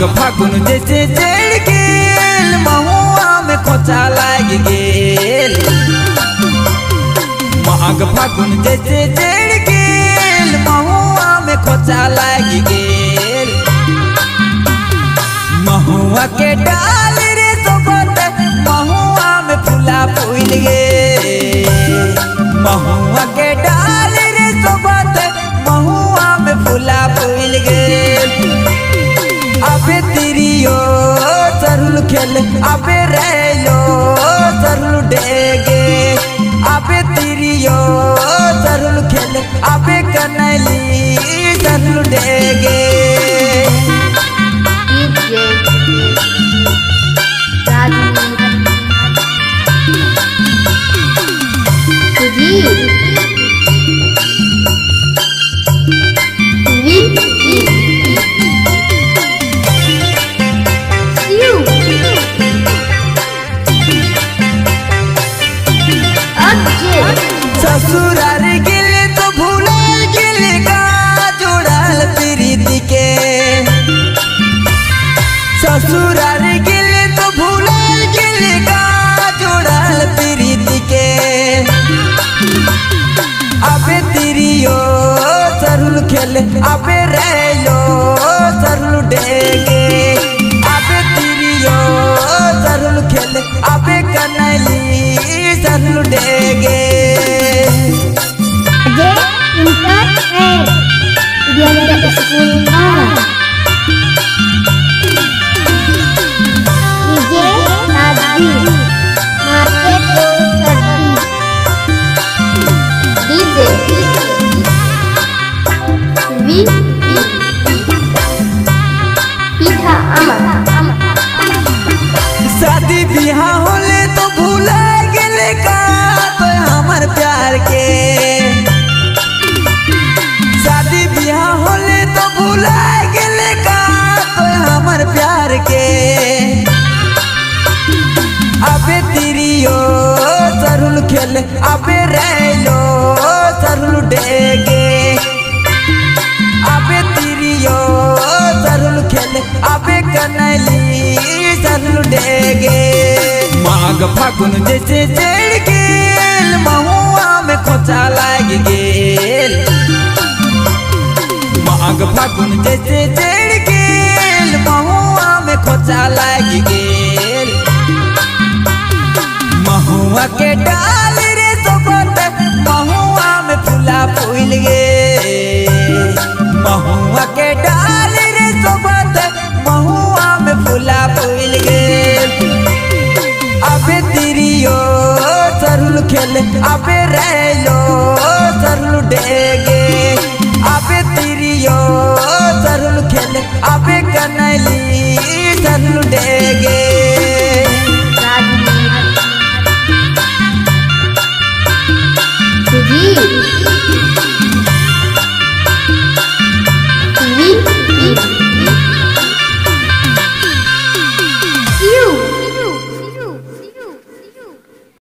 फागुन जैसे चढ़ गेल महुआ में खोचा लाग गेल माघ फागुन जैसे चढ़ गेल महुआ में खोचा लाग गेल महुआ के डाल रे सोबत महुआ में फूला फूल गे महुआ के खेल अबे रेलो सरुल डेगे अबे तिरियो सरुल खेल अबे कनली सरुल डेगे ससुरार ससुरार गिले तो भूलल गिले का जोड़ल प्रीति के? अबे तिरियो सरुल खेल अबे रेलो सरुल डेगे अबे तिरियो सरुल खेल अबे कनली सरुल डेगे जे इंटर है विद्यालय स्कूल शादी बियाह होले तो भूला गेले का तो हमर प्यार के। शादी बियाह होले तो भूला गेले का तो हमर प्यार के। अबे तिरियो सरुल खेल अबे रेलो सरुल डेगे। माघ फागुन जैसे चढ़ गेल महुआ में खोचा लाग गेल माघ फागुन जैसे चढ़ गेल महुआ में खोचा लाग गेल महुआ के डाल खेल अबे रेलो सरुल डेगे अबे तिरियो।